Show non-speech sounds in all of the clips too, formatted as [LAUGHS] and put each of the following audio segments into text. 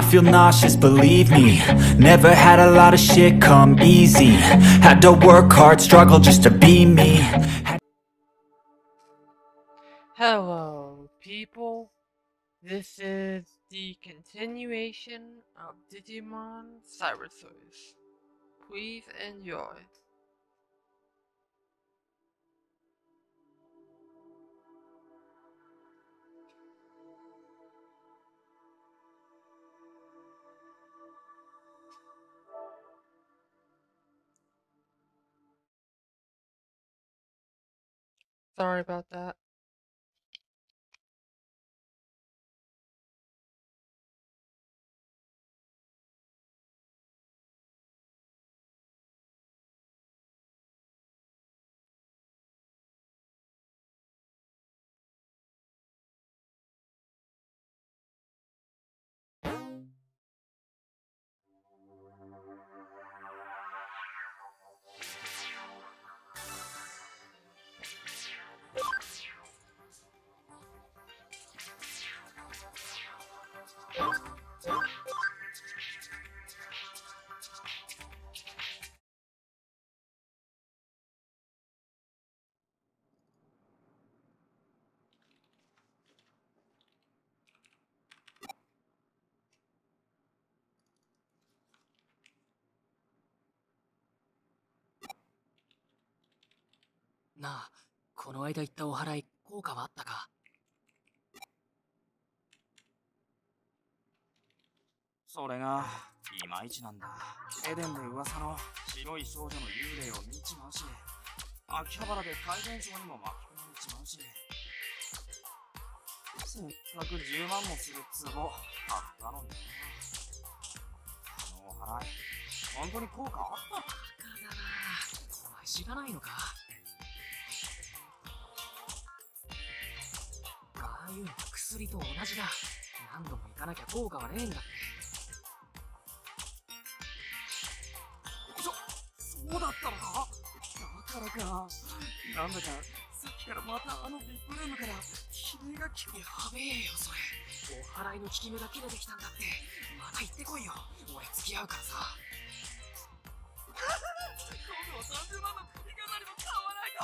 I feel nauseous, believe me Never had a lot of shit come easy Had to work hard, struggle just to be me Hello, people. This is the continuation of Digimon Cybersource. Please enjoy. 'Sorry about that.「なあ、この間言ったお祓い、効果はあったか？それが、いまいちなんだ。エデンで噂の白い少女の幽霊を見ちまうし、秋葉原で怪現象にも巻き込まれちまうし、せっかく10万もする壺、買ったのに。な。あのお祓い、本当に効果あったバカだなお前知らないのか？あいうのは薬と同じだ。何度も行かなきゃ効果はねえんだ。そ、そうだったのか？だからか。なんだか、さっきからまたあのビッグルームから悲鳴が聞こえやべえよ、それ。お祓いの効き目が切れてきたんだって。また行ってこいよ。俺付き合うからさ。[LAUGHS] 今度は30万の首飾りも買わないと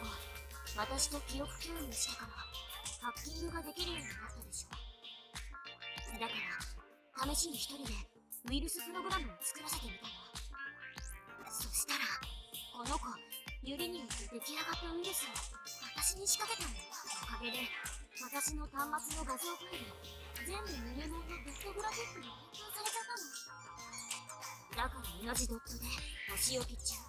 こ私と記憶共有してからハッキングができるようになったでしょだから試しに一人でウイルスプログラムを作らせてみたのそしたらこの子ユリによって出来上がったウイルスを私に仕掛けたんだおかげで私の端末の画像ファイル全部入門のベッドグラフィックに変換されちゃったの。だから同じドットでお仕置き中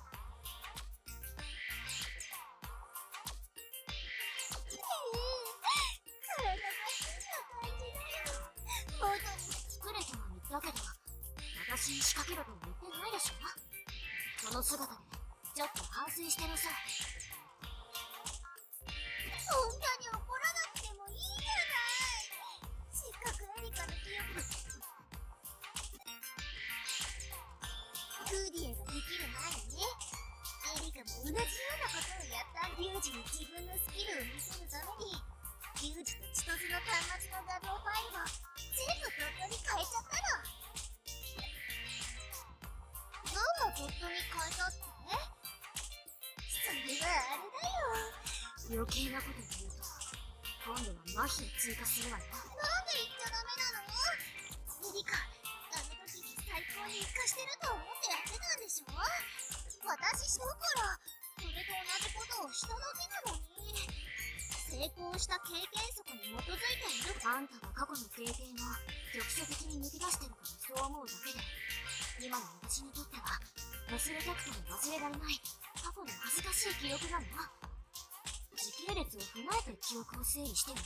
整理してるね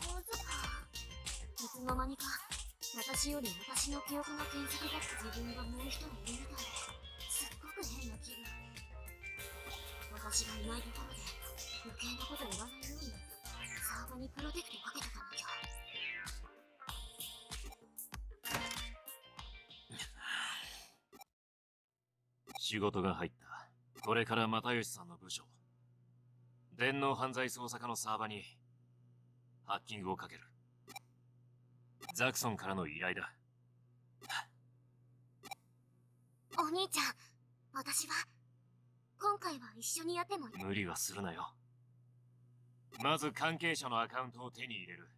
あむずかいつの間にか私より私の記憶が検索だった自分がもう一人いるみたいですっごく変な気分私がいないところで余計なこと言わないようにサーバにプロテクトかけてかなきゃ仕事が入った。これから又吉さんの部署。電脳犯罪捜査課のサーバに、ハッキングをかける。ザクソンからの依頼だ。お兄ちゃん私は今回は一緒にやってもいい？無理はするなよ。まず関係者のアカウントを手に入れる。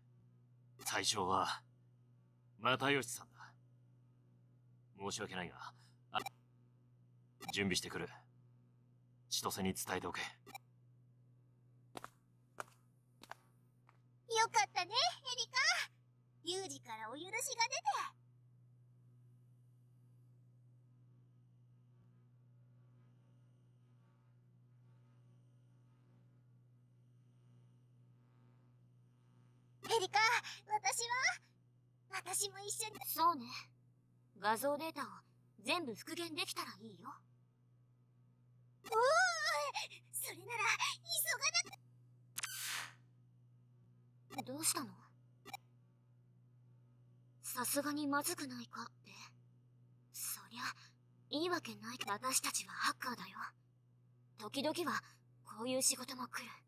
対象は、又吉さんだ。申し訳ないが、あ準備してくる。千歳に伝えておけ。よかったねエリカ。ユージからお許しが出て。エリカ私は私も一緒に。そうね。画像データを全部復元できたらいいよ。おおそれなら急がなくどうしたの？さすがにまずくないかって。そりゃいいわけない私たちはハッカーだよ。時々はこういう仕事も来る。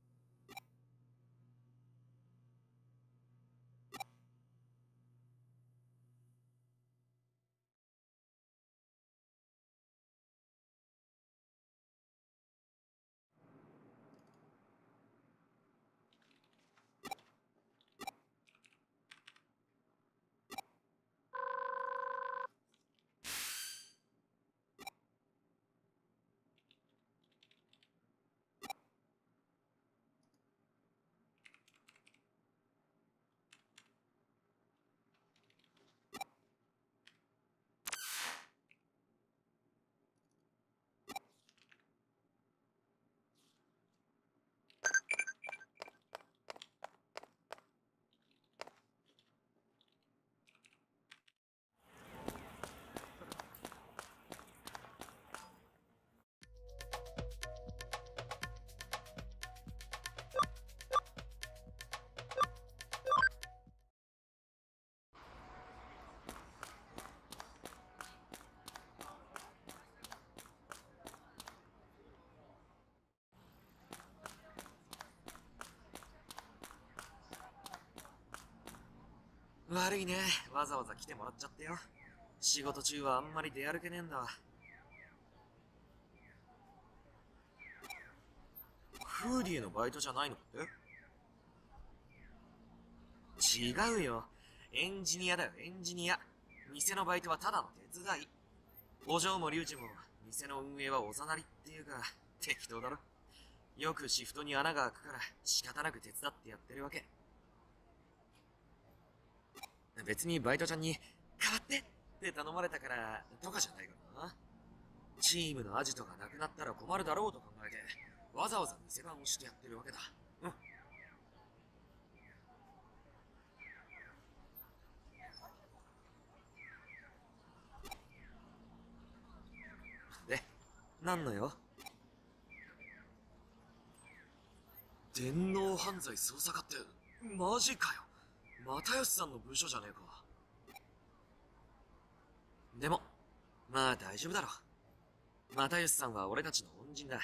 悪いね。わざわざ来てもらっちゃってよ。仕事中はあんまり出歩けねえんだわ。フーディーのバイトじゃないのって？違うよ。エンジニアだよ、エンジニア。店のバイトはただの手伝い。お嬢もリュウジも、店の運営はおざなりっていうか、適当だろ。よくシフトに穴が開くから、仕方なく手伝ってやってるわけ。別にバイトちゃんに、変わってって頼まれたから、とかじゃないかな。チームのアジトがなくなったら困るだろうと考えて、わざわざ店番をしてやってるわけだ。うん。で、何のよ？電脳犯罪捜査課って、マジかよ。又吉さんの部署じゃねえか。でも、まあ大丈夫だろ。又吉さんは俺たちの恩人だ。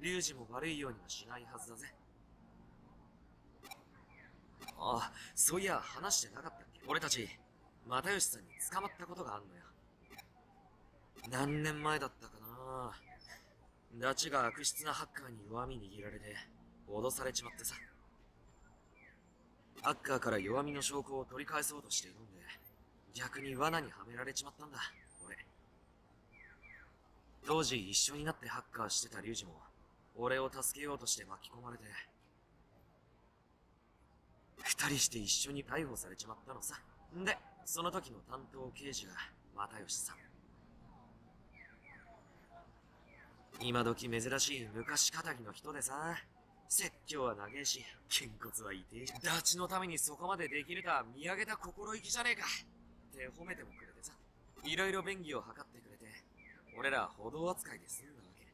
リュウジも悪いようにはしないはずだぜ。ああ、そういや話してなかったっけ？俺たち、又吉さんに捕まったことがあんのよ。何年前だったかな？ダチが悪質なハッカーに弱み握られて、脅されちまってさ。ハッカーから弱みの証拠を取り返そうとしているんで、逆に罠にはめられちまったんだ、俺。当時一緒になってハッカーしてたリュウジも、俺を助けようとして巻き込まれて。二人して一緒に逮捕されちまったのさ。んで、その時の担当刑事が又吉さん。今時珍しい昔語りの人でさ、説教は長えし、筋骨は痛えし、ダチのためにそこまでできるとは見上げた心意気じゃねえか。って褒めてもくれてさ、いろいろ便宜を図ってくれて、俺ら歩道扱いで済んだわけ。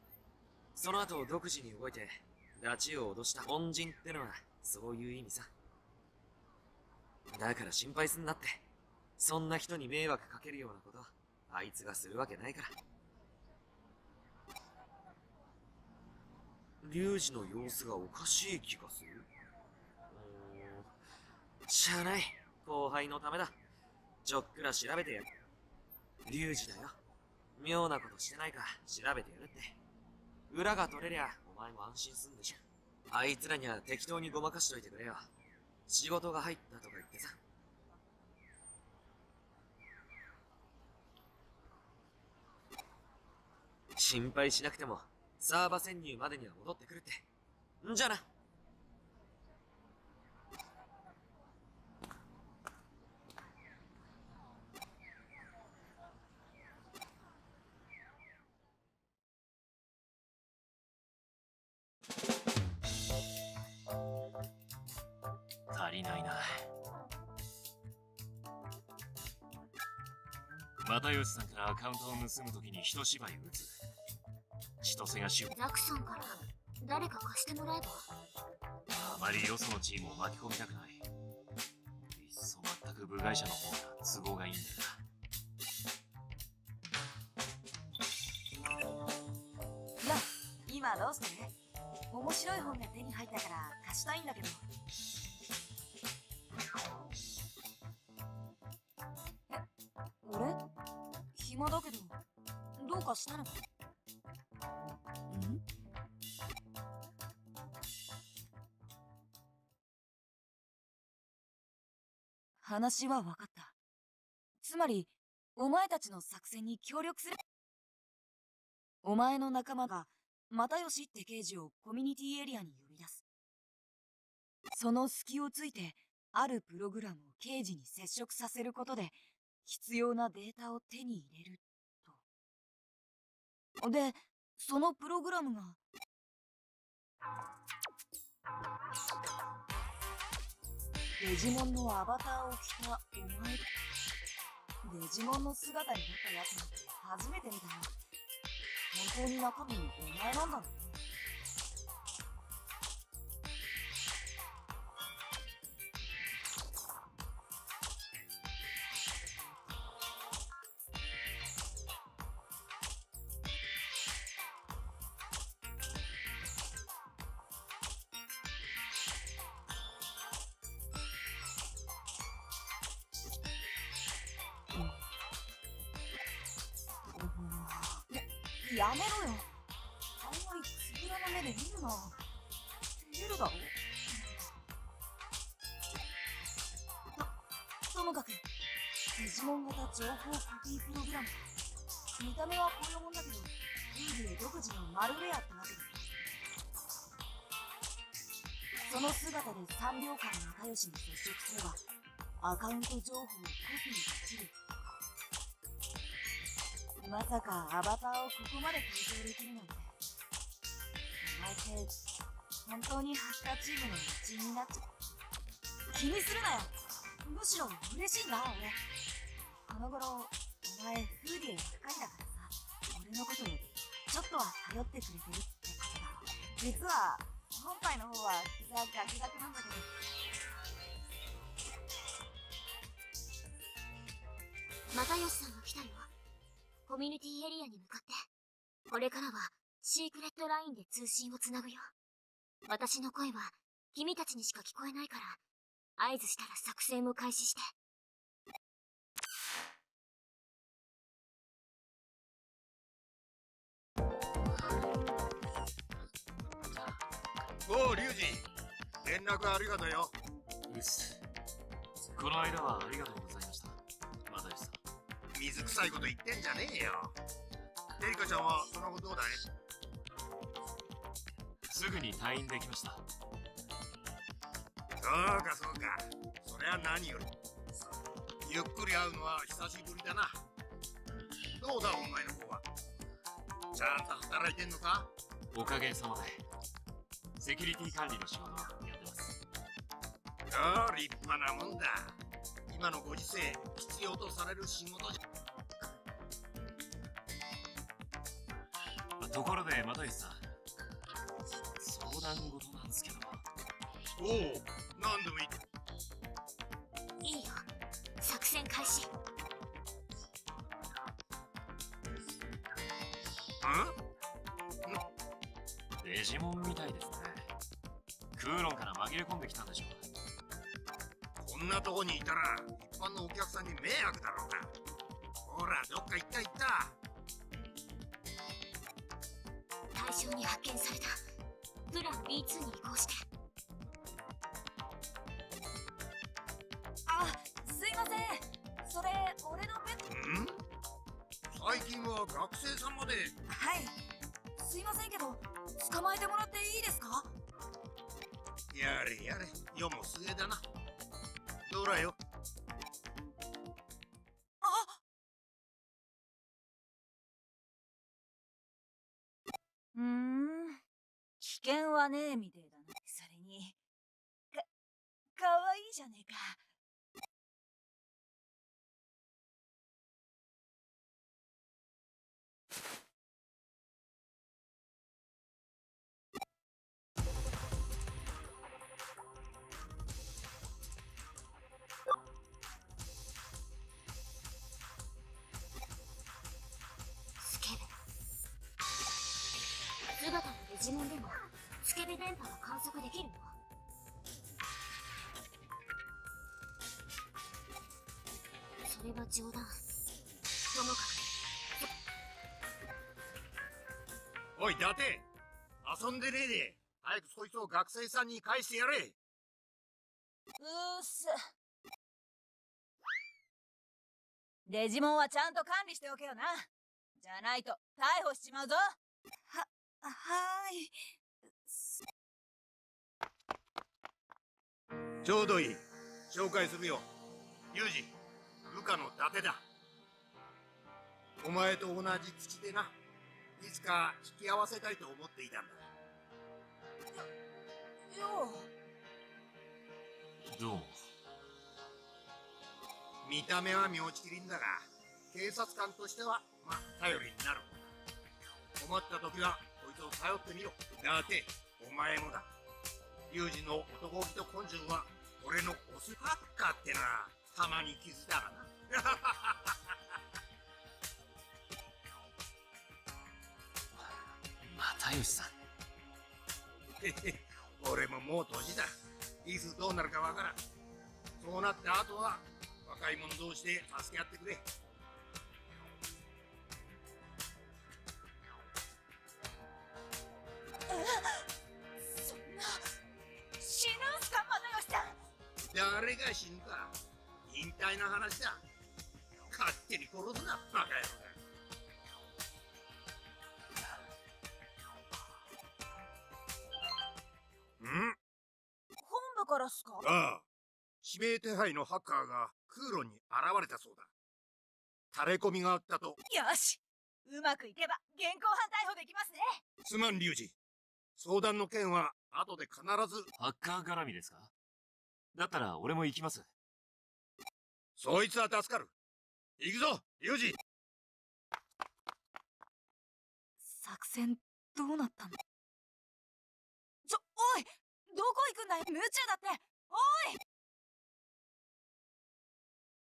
その後独自に動いて、ダチを脅した恩人ってのは、そういう意味さ。だから心配すんなって。そんな人に迷惑かけるようなこと、あいつがするわけないから。リュウジの様子がおかしい気がする。うーん。しゃあない。後輩のためだ。ちょっくら調べてやる。リュウジだよ。妙なことしてないか調べてやるって。裏が取れりゃ、お前も安心すんでしょ。あいつらには適当にごまかしといてくれよ。仕事が入ったとか言ってさ。心配しなくても、サーバ潜入までには戻ってくるって。んじゃな。足りないな又吉さんからアカウントを盗むときに一芝居打つ千歳がしザクさんから誰か貸してもらえば？あまりよそのチームを巻き込みたくない。いっそ全く部外者の方が都合がいいんだよな。今どうして面白い本が手に入ったから貸したいんだけど。え俺？暇だけどどうかしたのか？話は分かったつまりお前たちの作戦に協力するお前の仲間が又吉って刑事をコミュニティエリアに呼び出す。その隙をついて、あるプログラムを刑事に接触させることで、必要なデータを手に入れる、と。で、そのプログラムが、デジモンのアバターを着たお前だ。デジモンの姿になったやつなんて初めて見たよ。本当に中身お前なんだろや情報コピープログラム見た目はこういうもんだけどルールへ独自のマルウェアってわけだその姿で3秒間仲良しに接触すればアカウント情報をコピーできるまさかアバターをここまで改造できるなんて。お前って、本当にハッカーチームの一員になっちゃう。気にするなよむしろ嬉しいんだ、俺。の頃、お前、フーディへばっかりだからさ、俺のことをちょっとは頼ってくれてるってことだろ。実は、本体の方はザ・ガクガクなんだけど。又吉さんが来たよ。コミュニティエリアに向かって。これからは、シークレットラインで通信をつなぐよ。私の声は、君たちにしか聞こえないから、合図したら作戦を開始して。おう、リュウジ。連絡ありがとうよ。うっす。この間はありがとうございました。又吉さん水臭いこと言ってんじゃねえよ。エリカちゃんはその後どうだい？すぐに退院できました。そうかそうか。そりゃ何より。ゆっくり会うのは久しぶりだな。どうだお前の方は？ちゃんと働いてんのか？おかげさまでセキュリティ管理の仕事をやってます。ああ立派なもんだ。今のご時世必要とされる仕事じゃ。ところで又吉さん相談事なんですけど。おお何でもいい。いいよ。作戦開始。デジモンみたいですねクーロンから紛れ込んできたんでしょう。こんなとこにいたら一般のお客さんに迷惑だろうな。ほらどっか行った行った。対象に発見された。プラン B2 に移行して。あすいません。それ俺のペットん？最近は学生さんまで。はい。すいませんけど捕まえてもらっていいですか？やれやれ。世も末だな。どらよ。うん。危険はねえみてえだな。それに。かかわいいじゃねえか。電波が観測できるの？それは冗談。ともか。おい伊達。遊んでねえで。早くそいつを学生さんに返してやれ。うーっす。デジモンはちゃんと管理しておけよな。じゃないと逮捕しちまうぞ。ははーいちょうどいい。紹介するよ。ユージ部下の伊達だ。お前と同じ口でないつか引き合わせたいと思っていたんだ。よどう。も見た目は妙ちきりんだが警察官としてはまあ頼りになる困った時はこいつを頼ってみろだってお前もだユージの男気と根性は俺のオスハッカーってな。たまに気づだらな。[LAUGHS] 又吉さん。[LAUGHS] 俺ももう年だ。いつどうなるかわからん。そうなった後は若い者同士で助け合ってくれ話だ。勝手に殺すなバカ野郎。がん？本部からっすか？ああ。指名手配のハッカーが空路に現れたそうだ。垂れ込みがあったと。よし。うまくいけば現行犯逮捕できますね。すまん龍二相談の件は後で必ず。ハッカー絡みですか？だったら俺も行きますそいつは助かる。行くぞ龍二作戦どうなったんだちょおいどこ行くんだよ無茶だって。お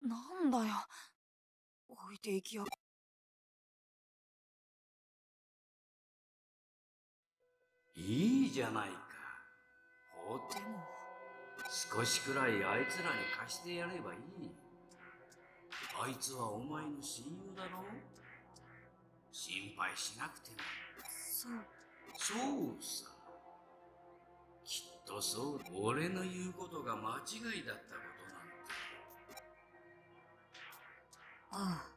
い。なんだよ。置いていきやいいじゃないか。ほでも。少しくらいあいつらに貸してやればいい。あいつはお前の親友だろ？心配しなくても。そうそうさ。きっとそう、俺の言うことが間違いだったことなんて。ああ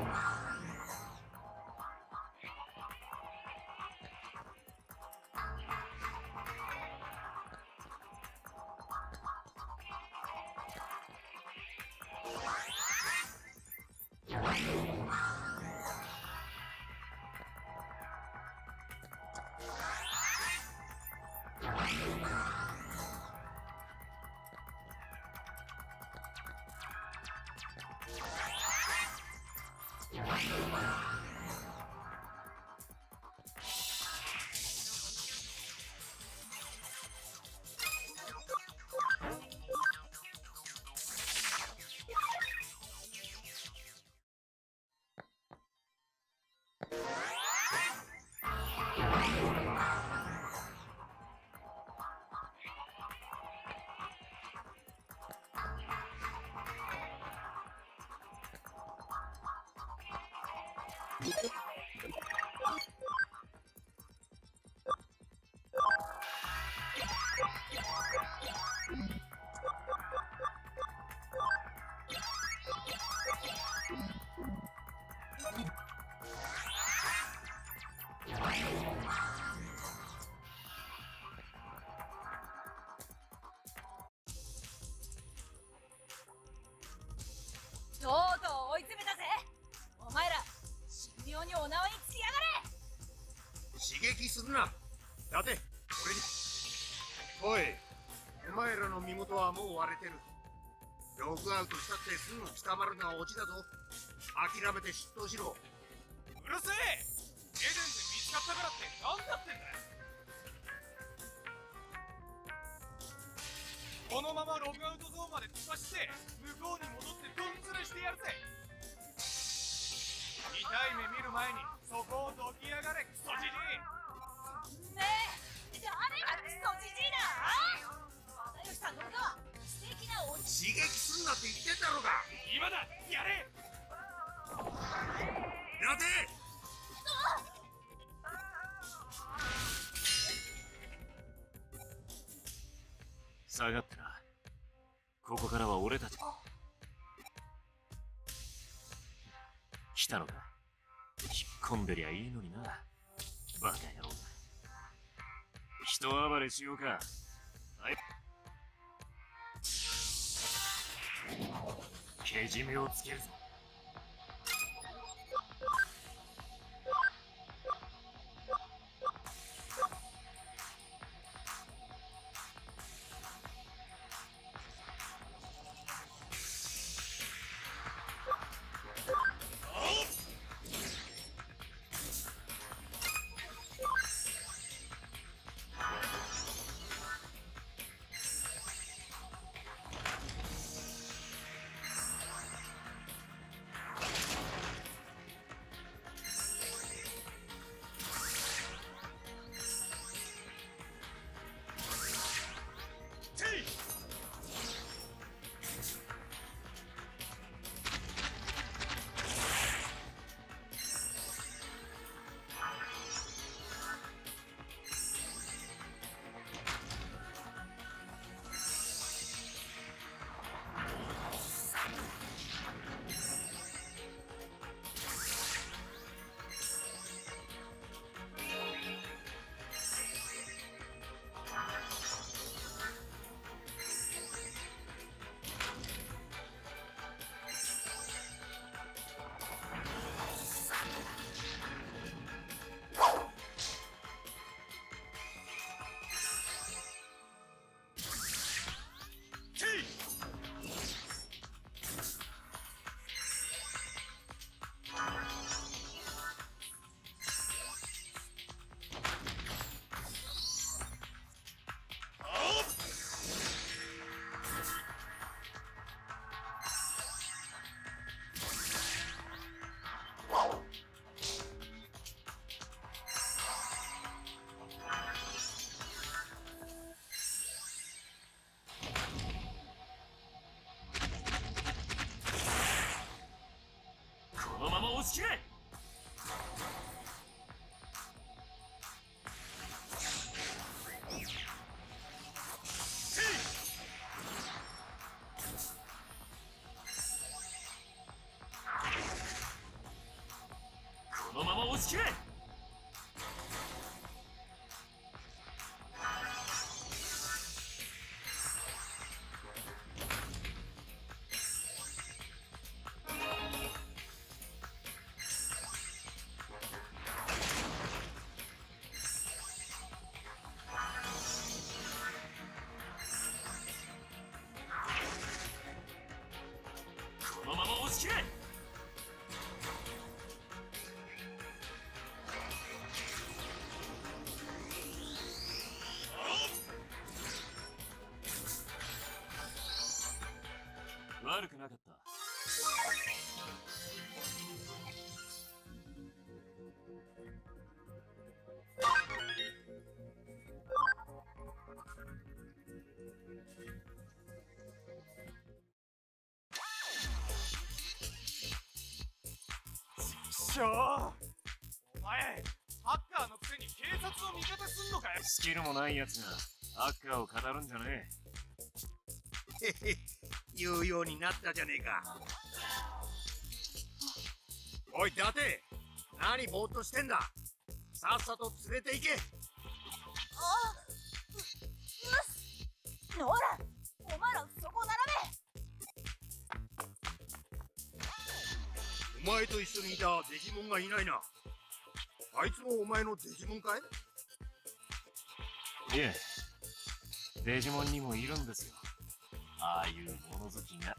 と刺激するな。だて俺に。おいお前らの身元はもう割れてる。ログアウトしたってすぐ捕まるのはオチだぞ。諦めて出頭しろ。うるせえ。エデンで見つかったからって何だってんだこのままログアウトゾーンまで突っ走って向こうに戻ってドンズルしてやるぜ。痛い目見る前にそこをどきやがれ。ク又吉さんのことは素敵なお刺激すんなって言ってんだろうが。今だやれ。やて。下がってな。ここからは俺たち来たのか。引っ込んでりゃいいのにな。バカ野郎。人暴れしようかけじめをつけるぞ。し切れこのまま押し切れ。しょお前ハッカーのくせに警察を味方すんのかよ。スキルもないやつがアッカーを語るんじゃねへへ [LAUGHS] 言うようになったじゃねえか。おい伊達何ぼーっとしてんだ。さっさと連れて行け。あ前と一緒にいたデジモンがいないな。あいつもお前のデジモンかい？いえ。デジモンにもいるんですよ。ああいう物好きが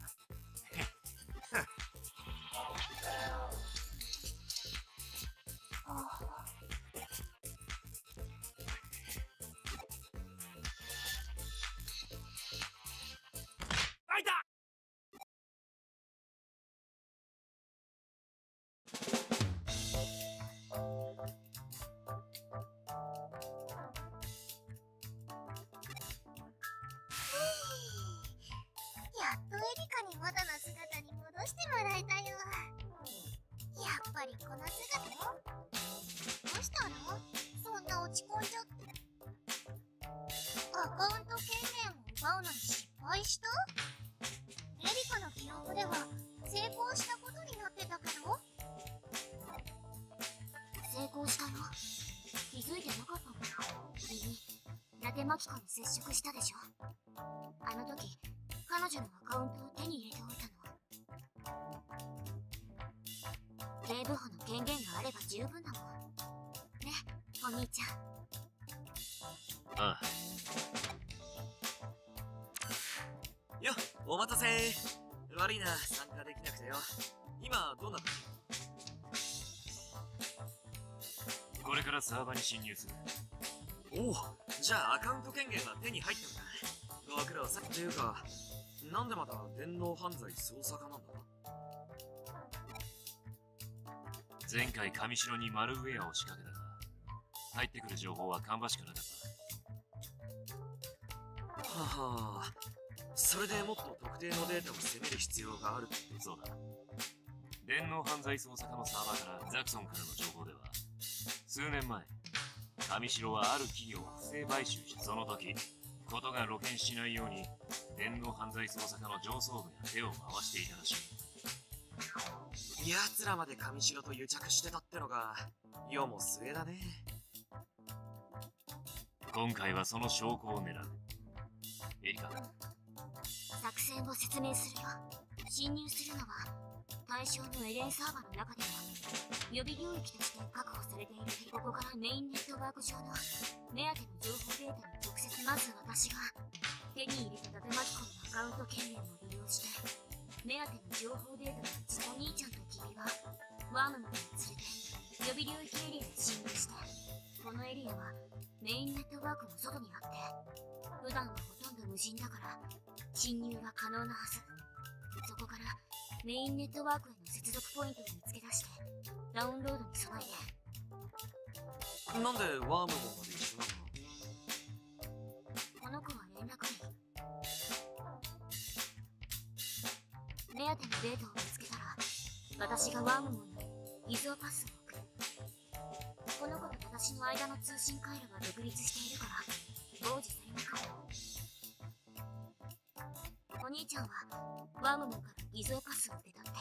限を奪うのに失敗した？エリカの記憶では成功したことになってたけど？成功したよ気づいてなかったの？君伊達マキコに接触したでしょあの時彼女のアカウントを手に入れておいたの警部補の権限があれば十分だもんねお兄ちゃん。ああよお待たせ。悪いな参加できなくてよ。今どうなってこれからサーバーに侵入する。るおおじゃあアカウント権限は手に入ったんだご苦労さんっていうか。なんでまた電脳犯罪捜査課なんだ？前回上城にマルウェアを仕掛けたが入ってくる情報は芳しくなかった。ははそれでもっと特定のデータを攻める必要があるってそうだ。電脳犯罪捜査課のサーバーからザクソンからの情報では数年前上城はある企業を不正買収しその時ことが露見しないように電脳犯罪捜査課の上層部が手を回していたらしい。奴らまで上城と癒着してたってのが世も末だね。今回はその証拠を狙う。エリカ作戦を説明するよ。侵入するのは対象のエレンサーバーの中では予備領域として確保されているここからメインネットワーク上の目当ての情報データに直接まず私が手に入れた伊達マキコのアカウント権限を利用して目当ての情報データのちお兄ちゃんと君はワームマンを連れて予備領域エリアに侵入してこのエリアはメインネットワークの外にあって普段はほ無人だから侵入は可能なはず。そこからメインネットワークへの接続ポイントを見つけ出してダウンロードに備えて。なんでワームモンまで一緒なの？この子は連絡員目当てのデータを見つけたら私がワームモンに偽造パスを送る。この子と私の間の通信回路が独立しているから傍受されなかった。お兄ちゃんはワムモンから偽造パスを受け取って。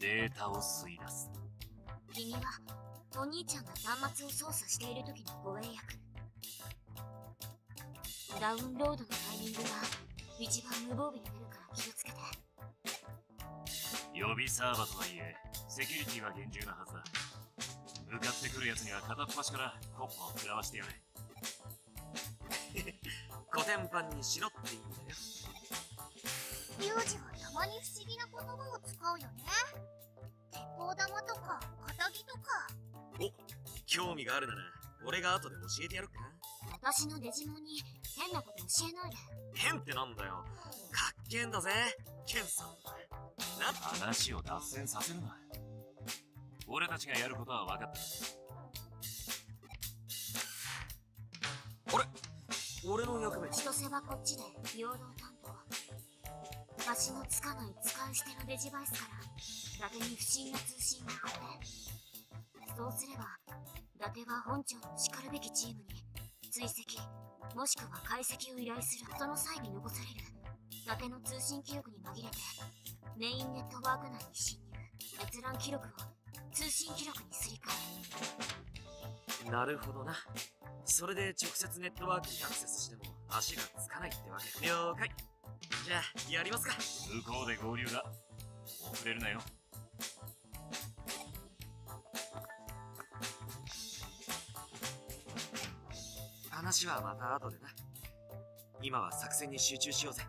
データを吸い出す君はお兄ちゃんが端末を操作して。いる時の護衛役ダウンロードのタイミングが一番無防備になるから気をつけて。予備サーバーとはいえセキュリティは厳重なはずだ向かって。くるやつには片っ端からコッパを食らわして。やれコテンパンにしろって。いいんだよリュウジはたまに不思議な言葉を使うよね鉄砲玉とか肩木とかお興味があるなら俺が後で教えてやるか。私のデジモンに変なこと教えないで。変ってなんだよ。かっけえんだぜケンさん。な話を脱線させるな。俺たちがやることは分かった。俺の役目。千歳はこっちで陽動担当足のつかない使い捨てのデジバイスから伊達に不審な通信があってそうすれば伊達は本庁のしかるべきチームに追跡もしくは解析を依頼するその際に残される伊達の通信記録に紛れてメインネットワーク内に侵入閲覧記録を通信記録にすり替えなるほどな。それで直接ネットワークにアクセスしても足がつかないってわけ。了解。じゃあやりますか。向こうで合流だ。遅れるなよ。話はまた後でな。今は作戦に集中しようぜ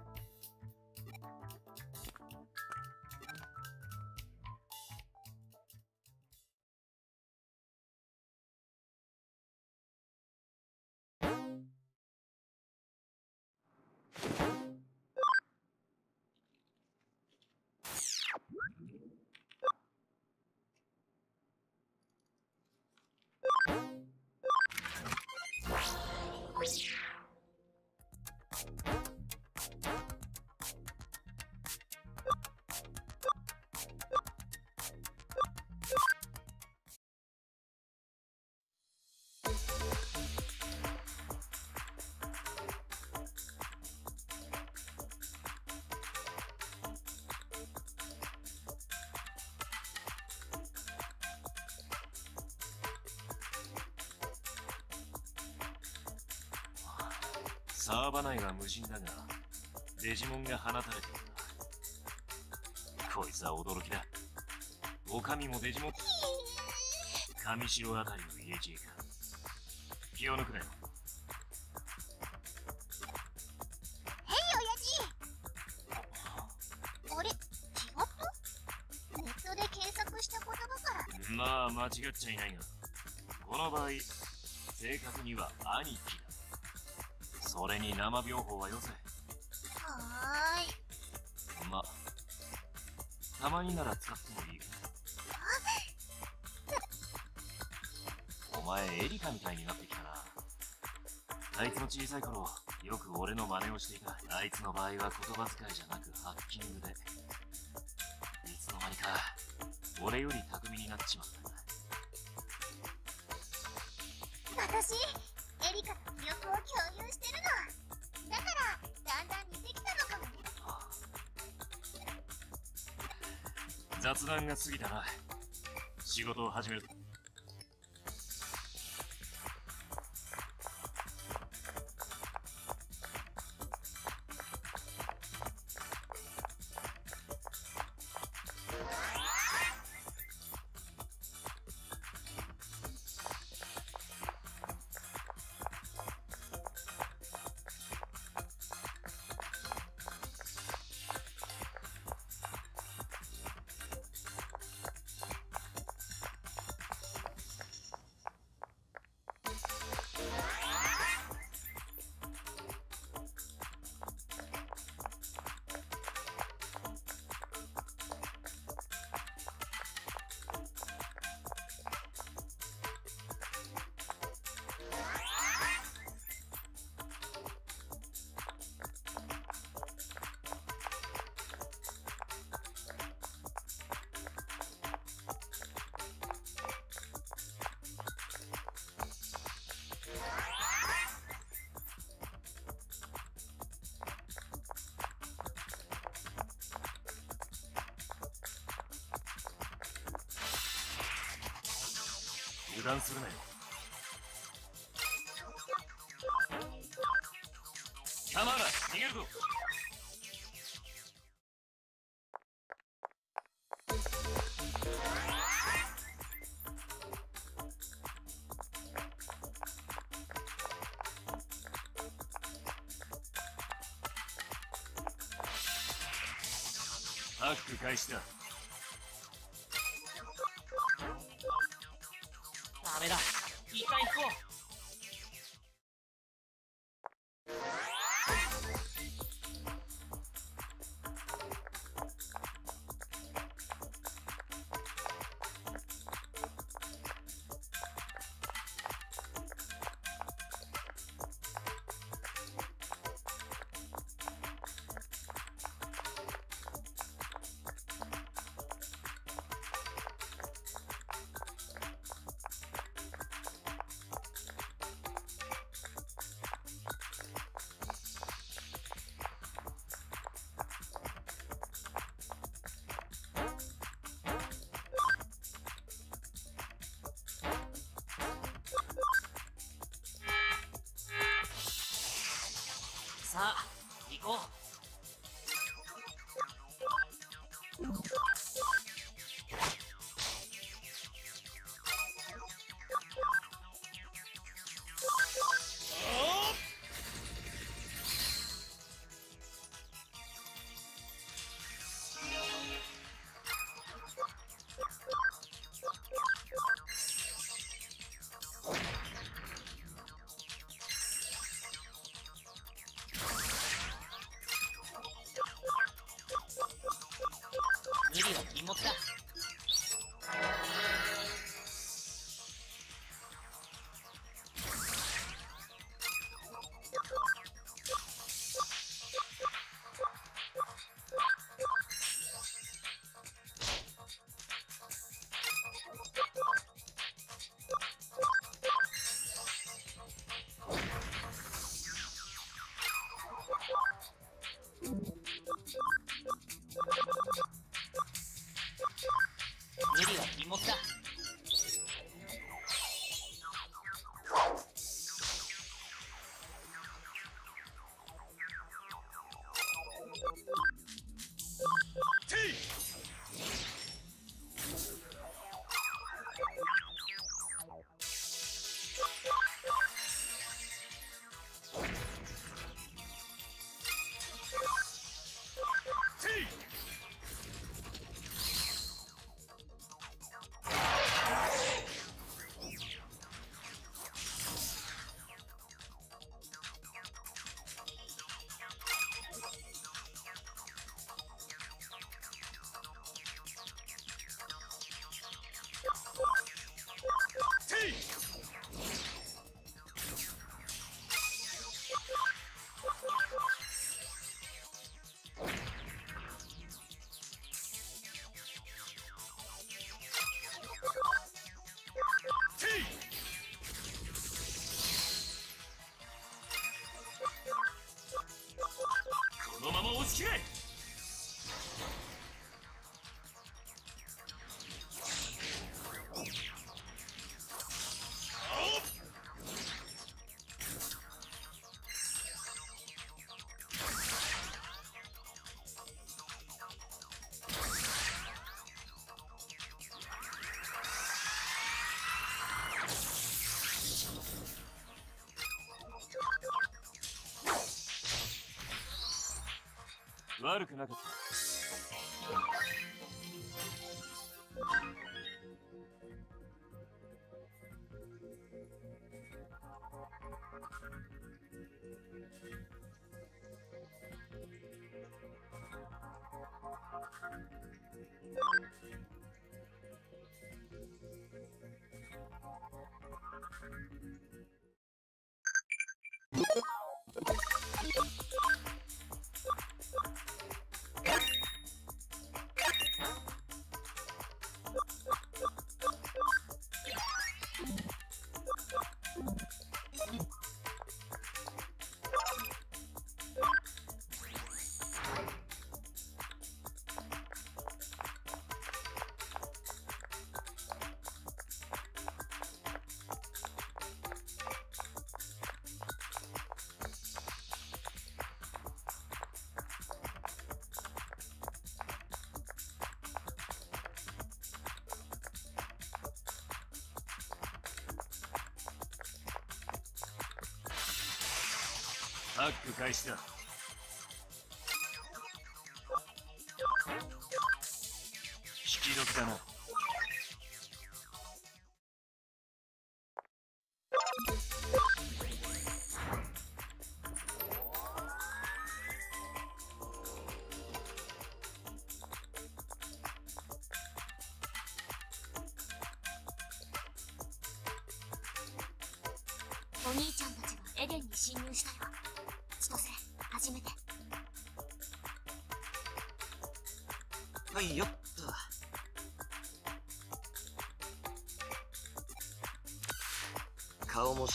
が放たれているな。こいつは驚きだ。お上もデジモン。上城あたりの家知恵か気を抜くなよ。ヘイ親父。あれ違った？ネットで検索した言葉か。らまあ間違っちゃいないがこの場合正確には兄貴だ。それに生病法はよせたまになら使ってもいいお前エリカみたいになってきたな。あいつの小さい頃よく俺の真似をしていたあいつの場合は言葉遣いじゃなくハッキングで。いつの間にか俺より巧みになっちまった私？雑談が過ぎたな。仕事を始める断するなよ。構うな逃げるぞ。ハック開始だ。さあ行こう。悪くなかった。タック開始だ。引き時だな。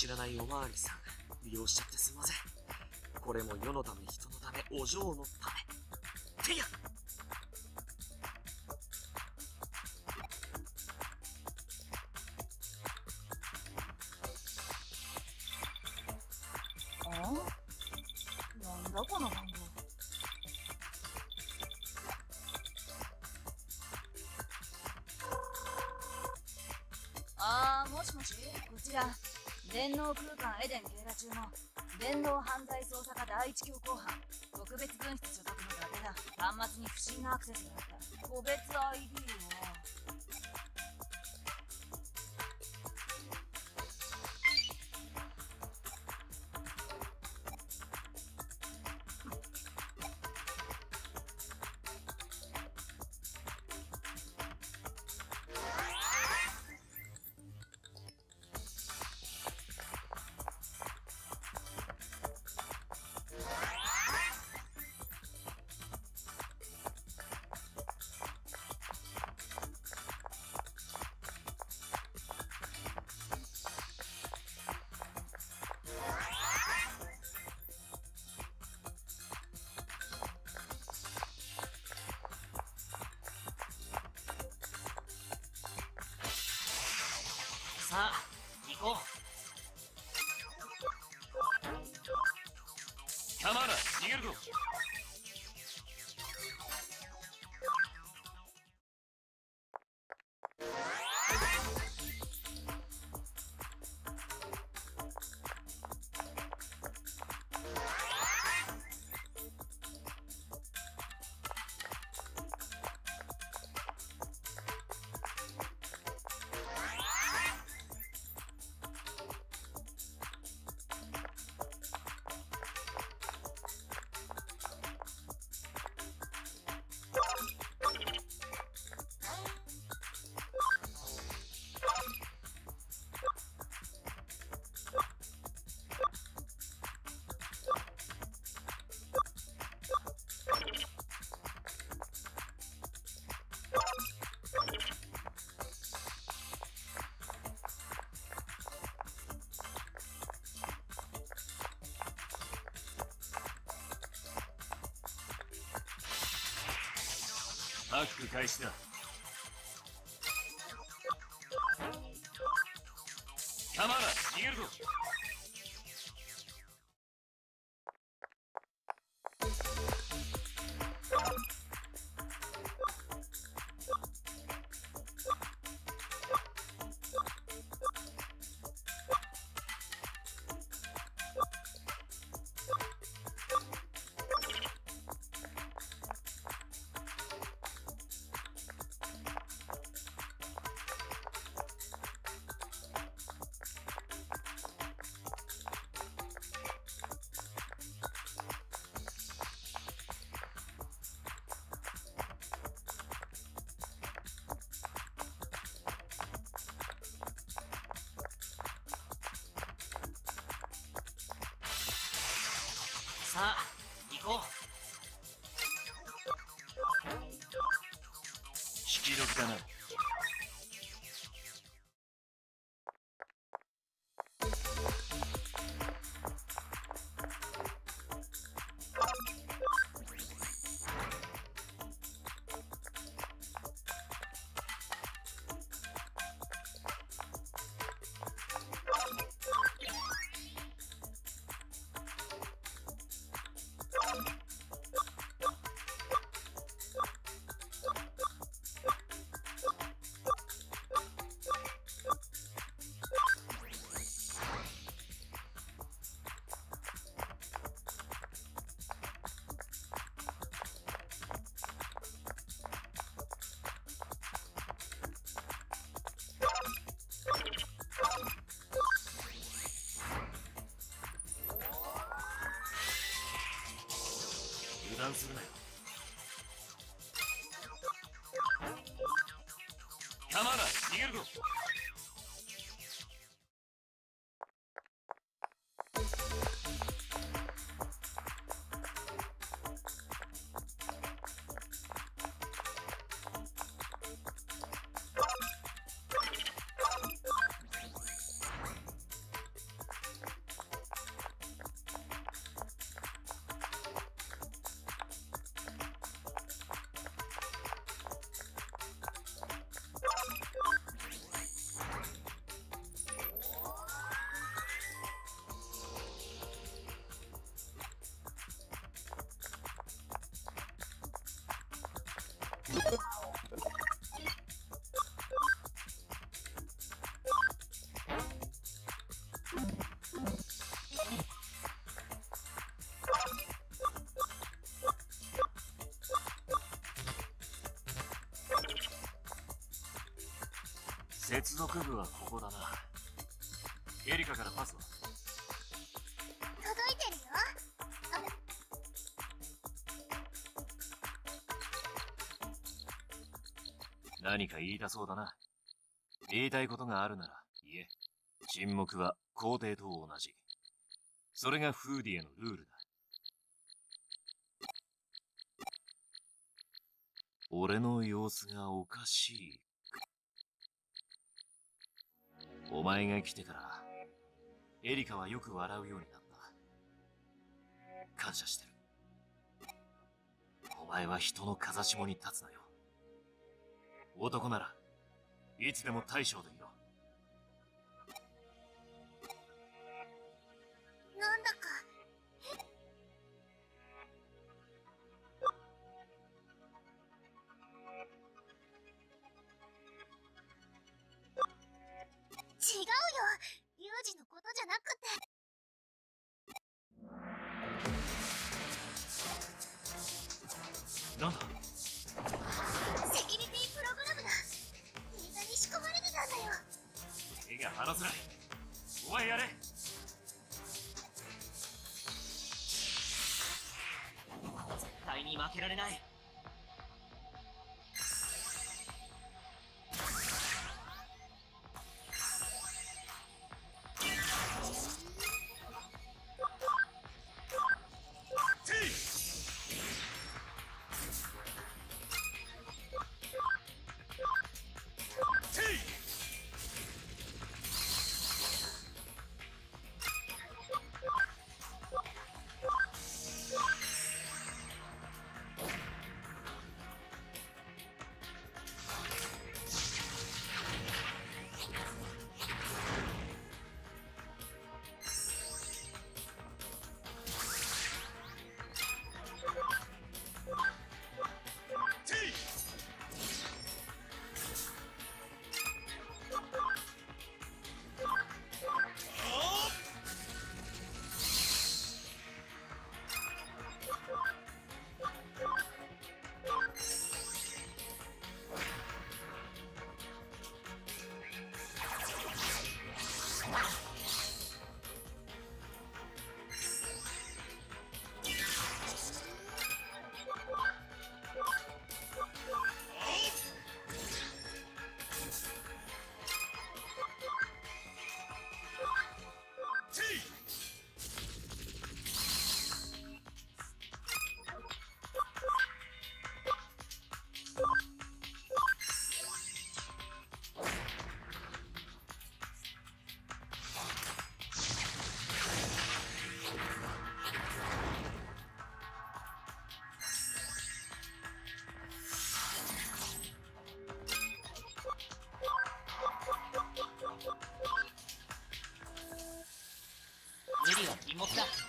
知らないおまわりさん利用しちゃってすいません。これも世のため人のためお嬢のため。てやエデンゲーラ中の電動犯罪捜査課第一強行犯特別分室所属の伊達が端末に不審なアクセスがあった。個別 ID さあ行こう。カマーラ逃げるぞ。パック開始だ弾が逃げるぞ。断するなよ。構わない逃げるぞ。接続部はここだな。エリカからパスは届いてるよ。何か言いたそうだな。言いたいことがあるなら言え。沈黙は皇帝と同じ。それがフーディエのルールだ。俺の様子がおかしい。お前が来てからエリカはよく笑うようになった。感謝してる。お前は人の風下に立つなよ。男ならいつでも大将でい Mozart.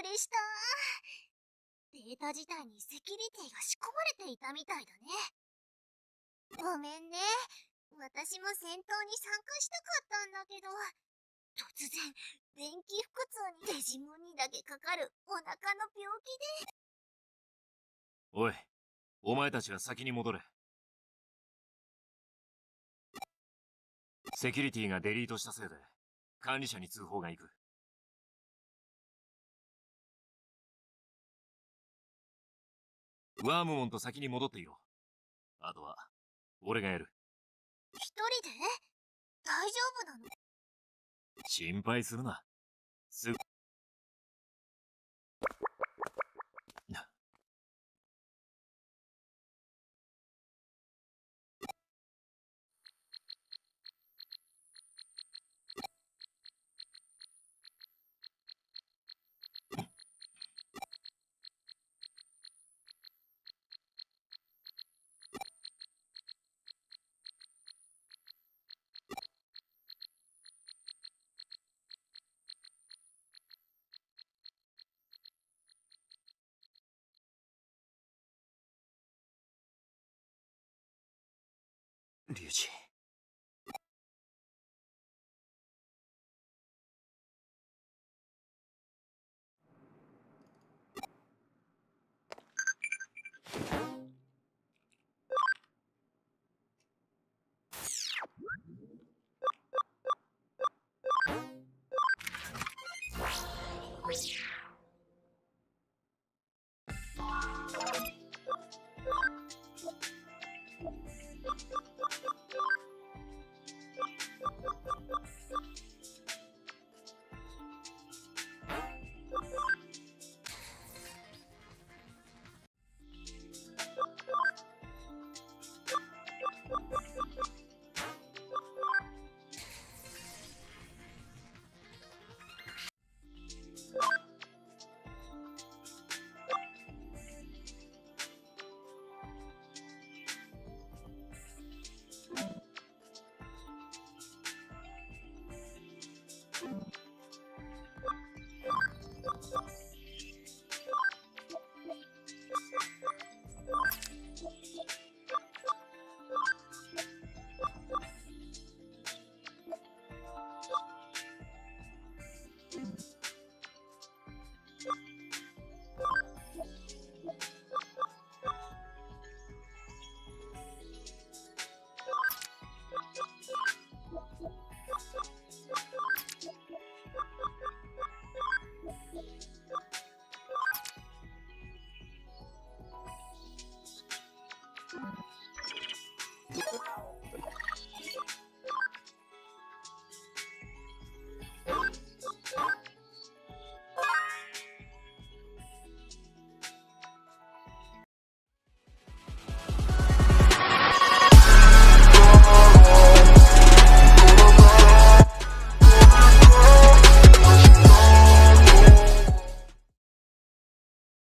くりした。データ自体にセキュリティが仕込まれていたみたいだね。ごめんね。私も戦闘に参加したかったんだけど、突然、電気腹痛にデジモンにだけかかるお腹の病気で。おい、お前たちは先に戻れ。セキュリティがデリートしたせいで、管理者に通報が行く。ワームモンと先に戻っていろ。あとは、俺がやる。一人で？大丈夫なの？心配するな。すぐ。隆寺